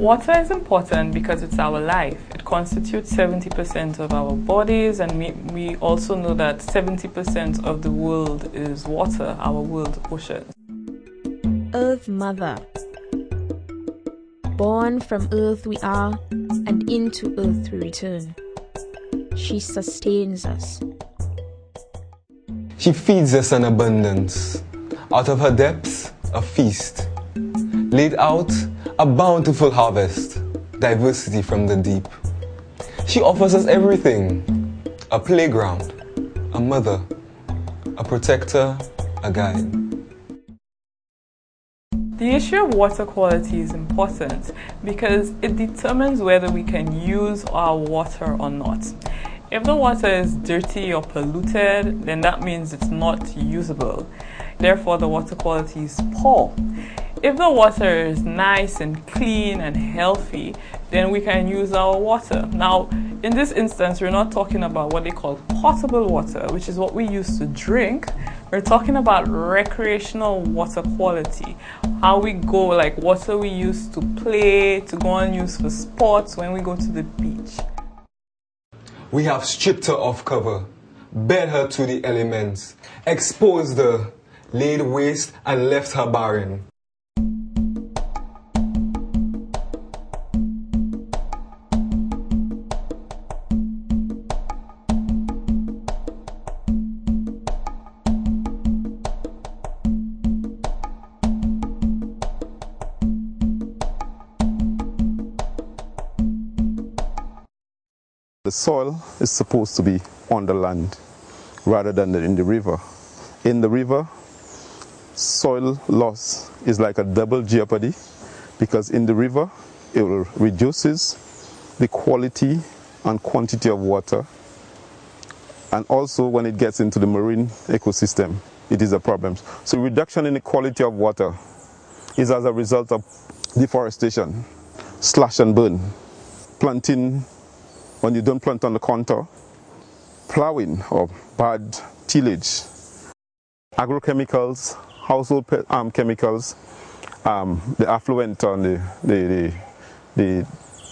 Water is important because it's our life. It constitutes 70% of our bodies, and we, we also know that 70% of the world is water, our world ocean. Earth Mother. Born from earth we are, and into earth we return. She sustains us. She feeds us in abundance. Out of her depths, a feast. Laid out, a bountiful harvest. Diversity from the deep. She offers us everything a playground, a mother, a protector, a guide. The issue of water quality is important because it determines whether we can use our water or not. If the water is dirty or polluted, then that means it's not usable. Therefore, the water quality is poor. If the water is nice and clean and healthy, then we can use our water. Now, in this instance, we're not talking about what they call potable water, which is what we use to drink. We're talking about recreational water quality. How we go, like water we use to play, to go and use for sports when we go to the beach. We have stripped her off cover, bed her to the elements, exposed her, laid waste, and left her barren. The soil is supposed to be on the land rather than in the river. In the river, soil loss is like a double jeopardy because in the river it reduces the quality and quantity of water and also when it gets into the marine ecosystem it is a problem. So reduction in the quality of water is as a result of deforestation, slash and burn, planting when you don't plant on the contour, plowing or bad tillage, agrochemicals, household um, chemicals, um, the affluent on the, the, the,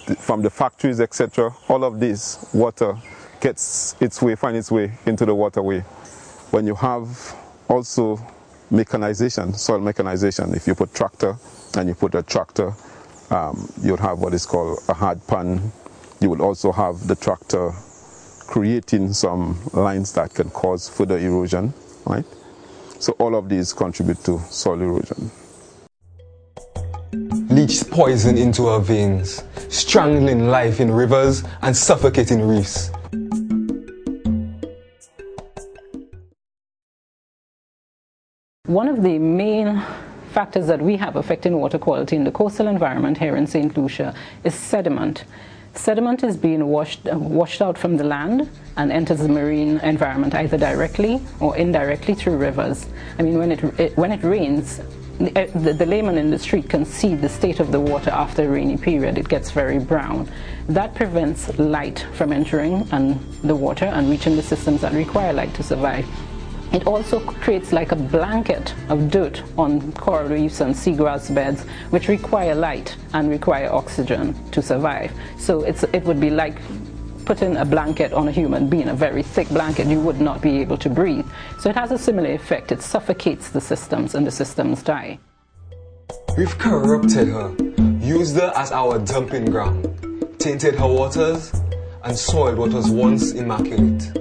the, from the factories, etc. All of this water gets its way, finds its way into the waterway. When you have also mechanization, soil mechanization, if you put tractor and you put a tractor, um, you'll have what is called a hard pan you will also have the tractor creating some lines that can cause further erosion, right? So all of these contribute to soil erosion. Leached poison into our veins, strangling life in rivers and suffocating reefs. One of the main factors that we have affecting water quality in the coastal environment here in St. Lucia is sediment. Sediment is being washed, uh, washed out from the land and enters the marine environment either directly or indirectly through rivers. I mean, when it, it when it rains, the, uh, the, the, layman in the street can see the state of the water after a rainy period. It gets very brown. That prevents light from entering and the water and reaching the systems that require light to survive. It also creates like a blanket of dirt on coral reefs and seagrass beds, which require light and require oxygen to survive. So it would be like putting a blanket on a human being, a very thick blanket, you would not be able to breathe. So it has a similar effect. It suffocates the systems and the systems die. We've corrupted her, used her as our dumping ground, tainted her waters, and soiled what was once immaculate.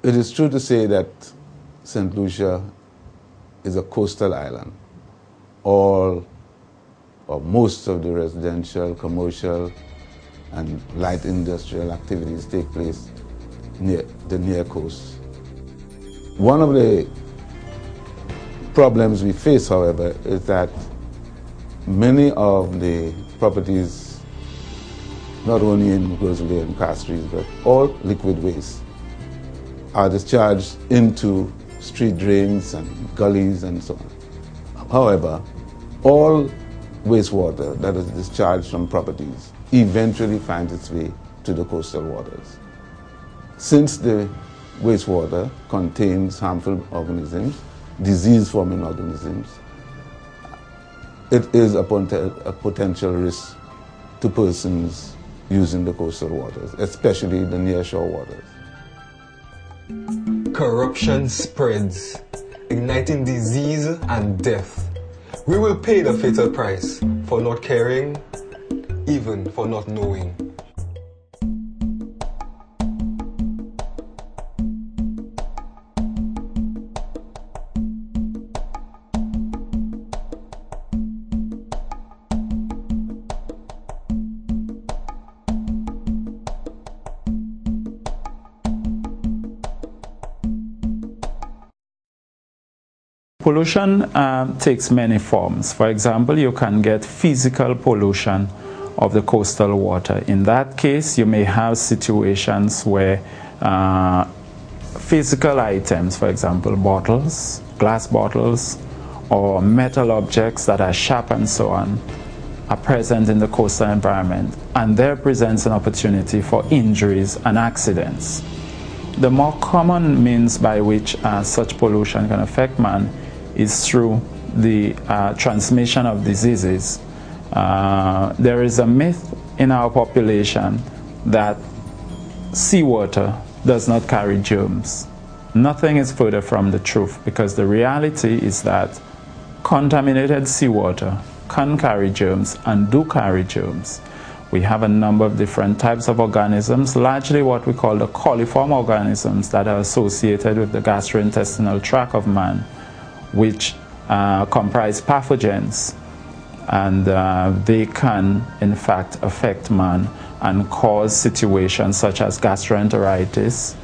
It is true to say that St. Lucia is a coastal island. All or most of the residential, commercial, and light industrial activities take place near the near coast. One of the problems we face, however, is that many of the properties, not only in Rosalie and Castries, but all liquid waste, are discharged into street drains and gullies and so on. However, all wastewater that is discharged from properties eventually finds its way to the coastal waters. Since the wastewater contains harmful organisms, disease-forming organisms, it is a potential risk to persons using the coastal waters, especially the nearshore waters. Corruption spreads, igniting disease and death. We will pay the fatal price for not caring, even for not knowing. Pollution um, takes many forms. For example, you can get physical pollution of the coastal water. In that case, you may have situations where uh, physical items, for example, bottles, glass bottles, or metal objects that are sharp and so on, are present in the coastal environment, and there presents an opportunity for injuries and accidents. The more common means by which uh, such pollution can affect man is through the uh, transmission of diseases. Uh, there is a myth in our population that seawater does not carry germs. Nothing is further from the truth because the reality is that contaminated seawater can carry germs and do carry germs. We have a number of different types of organisms, largely what we call the coliform organisms that are associated with the gastrointestinal tract of man which uh, comprise pathogens and uh, they can in fact affect man and cause situations such as gastroenteritis,